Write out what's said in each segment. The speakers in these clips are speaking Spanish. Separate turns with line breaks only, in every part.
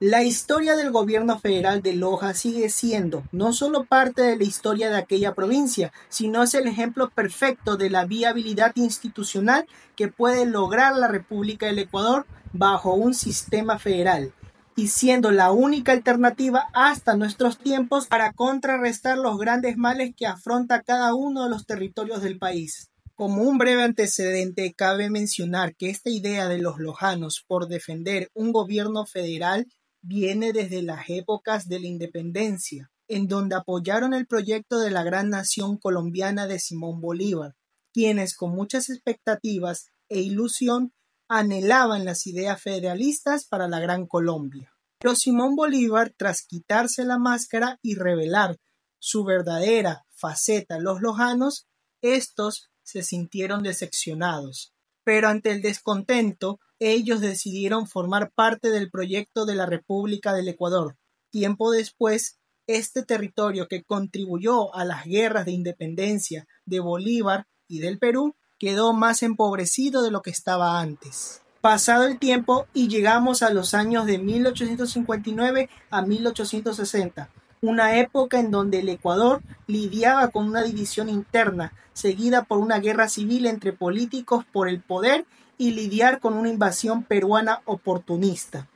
La historia del gobierno federal de Loja sigue siendo no solo parte de la historia de aquella provincia, sino es el ejemplo perfecto de la viabilidad institucional que puede lograr la República del Ecuador bajo un sistema federal y siendo la única alternativa hasta nuestros tiempos para contrarrestar los grandes males que afronta cada uno de los territorios del país. Como un breve antecedente, cabe mencionar que esta idea de los lojanos por defender un gobierno federal viene desde las épocas de la independencia, en donde apoyaron el proyecto de la gran nación colombiana de Simón Bolívar, quienes con muchas expectativas e ilusión anhelaban las ideas federalistas para la Gran Colombia. Pero Simón Bolívar, tras quitarse la máscara y revelar su verdadera faceta los lojanos, estos se sintieron decepcionados. Pero ante el descontento, ellos decidieron formar parte del proyecto de la República del Ecuador. Tiempo después, este territorio que contribuyó a las guerras de independencia de Bolívar y del Perú quedó más empobrecido de lo que estaba antes. Pasado el tiempo y llegamos a los años de 1859 a 1860, una época en donde el Ecuador lidiaba con una división interna, seguida por una guerra civil entre políticos por el poder y lidiar con una invasión peruana oportunista.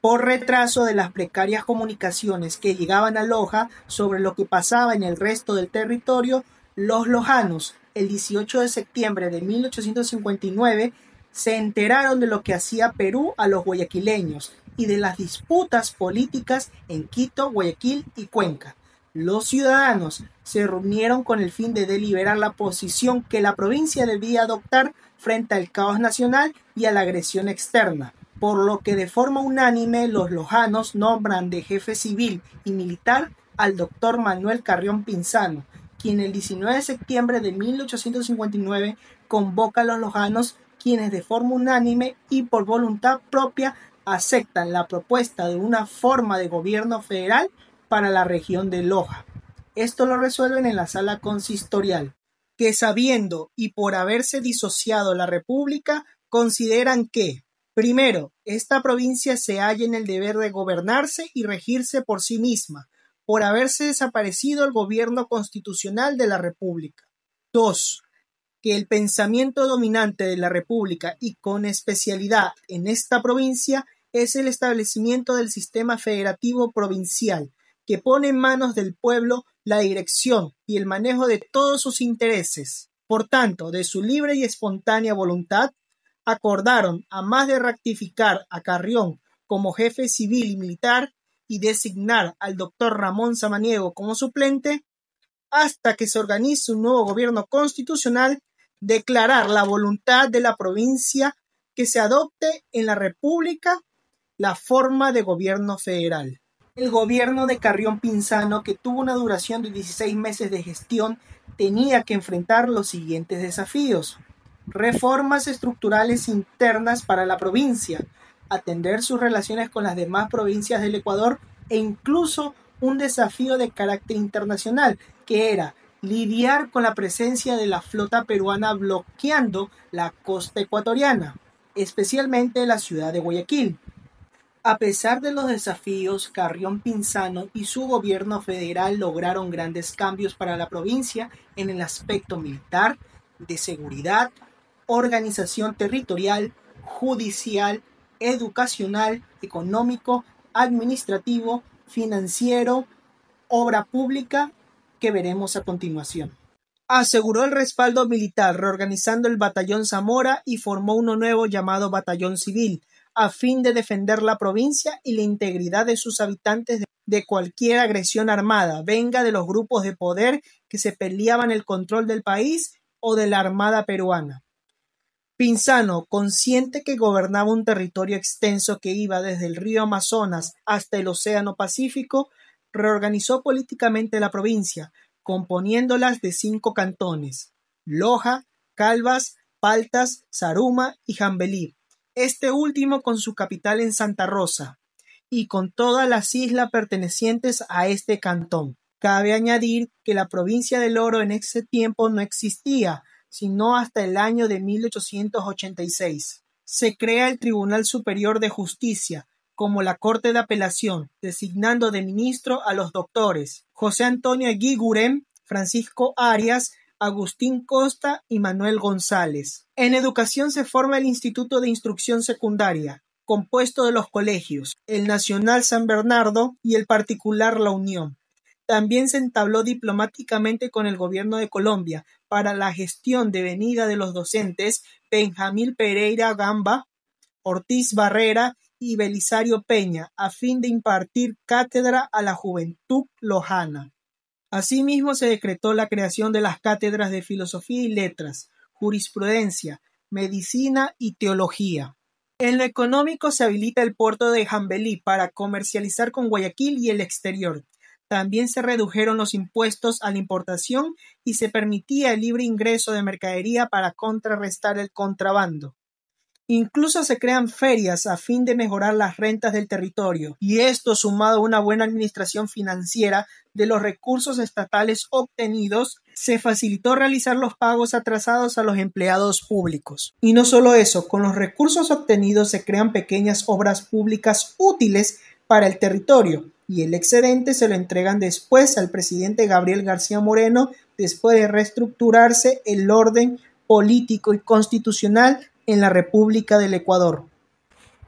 Por retraso de las precarias comunicaciones que llegaban a Loja sobre lo que pasaba en el resto del territorio, los lojanos, el 18 de septiembre de 1859, se enteraron de lo que hacía Perú a los guayaquileños y de las disputas políticas en Quito, Guayaquil y Cuenca. Los ciudadanos se reunieron con el fin de deliberar la posición que la provincia debía adoptar frente al caos nacional y a la agresión externa, por lo que de forma unánime los lojanos nombran de jefe civil y militar al doctor Manuel Carrión Pinzano, quien el 19 de septiembre de 1859 convoca a los lojanos quienes de forma unánime y por voluntad propia aceptan la propuesta de una forma de gobierno federal para la región de Loja. Esto lo resuelven en la sala consistorial, que sabiendo y por haberse disociado la República, consideran que, primero, esta provincia se halla en el deber de gobernarse y regirse por sí misma, por haberse desaparecido el gobierno constitucional de la República. 2 que el pensamiento dominante de la República y con especialidad en esta provincia es el establecimiento del sistema federativo provincial, que pone en manos del pueblo la dirección y el manejo de todos sus intereses. Por tanto, de su libre y espontánea voluntad, acordaron, a más de rectificar a Carrión como jefe civil y militar y designar al doctor Ramón Samaniego como suplente, hasta que se organice un nuevo gobierno constitucional declarar la voluntad de la provincia que se adopte en la República la forma de gobierno federal. El gobierno de Carrión Pinzano, que tuvo una duración de 16 meses de gestión, tenía que enfrentar los siguientes desafíos. Reformas estructurales internas para la provincia, atender sus relaciones con las demás provincias del Ecuador e incluso un desafío de carácter internacional, que era lidiar con la presencia de la flota peruana bloqueando la costa ecuatoriana, especialmente la ciudad de Guayaquil. A pesar de los desafíos, Carrión Pinzano y su gobierno federal lograron grandes cambios para la provincia en el aspecto militar, de seguridad, organización territorial, judicial, educacional, económico, administrativo, financiero, obra pública que veremos a continuación. Aseguró el respaldo militar reorganizando el batallón Zamora y formó uno nuevo llamado Batallón Civil, a fin de defender la provincia y la integridad de sus habitantes de cualquier agresión armada, venga de los grupos de poder que se peleaban el control del país o de la Armada peruana. Pinzano, consciente que gobernaba un territorio extenso que iba desde el río Amazonas hasta el Océano Pacífico, reorganizó políticamente la provincia, componiéndolas de cinco cantones: Loja, Calvas, Paltas, Saruma y Jambelí, este último con su capital en Santa Rosa, y con todas las islas pertenecientes a este cantón. Cabe añadir que la provincia del Oro en ese tiempo no existía, sino hasta el año de 1886. Se crea el Tribunal Superior de Justicia, como la Corte de Apelación, designando de ministro a los doctores José Antonio Guigurem, Francisco Arias, Agustín Costa y Manuel González. En educación se forma el Instituto de Instrucción Secundaria, compuesto de los colegios, el Nacional San Bernardo y el particular La Unión. También se entabló diplomáticamente con el gobierno de Colombia para la gestión de venida de los docentes Benjamín Pereira Gamba, Ortiz Barrera y Belisario Peña, a fin de impartir cátedra a la juventud lojana. Asimismo se decretó la creación de las cátedras de Filosofía y Letras, Jurisprudencia, Medicina y Teología. En lo económico se habilita el puerto de Jambelí para comercializar con Guayaquil y el exterior. También se redujeron los impuestos a la importación y se permitía el libre ingreso de mercadería para contrarrestar el contrabando. Incluso se crean ferias a fin de mejorar las rentas del territorio, y esto sumado a una buena administración financiera de los recursos estatales obtenidos, se facilitó realizar los pagos atrasados a los empleados públicos. Y no solo eso, con los recursos obtenidos se crean pequeñas obras públicas útiles para el territorio, y el excedente se lo entregan después al presidente Gabriel García Moreno después de reestructurarse el orden político y constitucional en la República del Ecuador.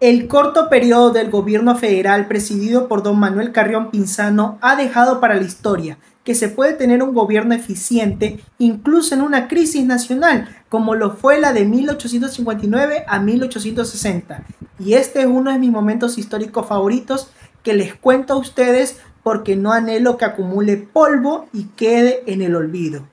El corto periodo del gobierno federal presidido por don Manuel Carrión Pinzano ha dejado para la historia que se puede tener un gobierno eficiente incluso en una crisis nacional como lo fue la de 1859 a 1860. Y este es uno de mis momentos históricos favoritos que les cuento a ustedes porque no anhelo que acumule polvo y quede en el olvido.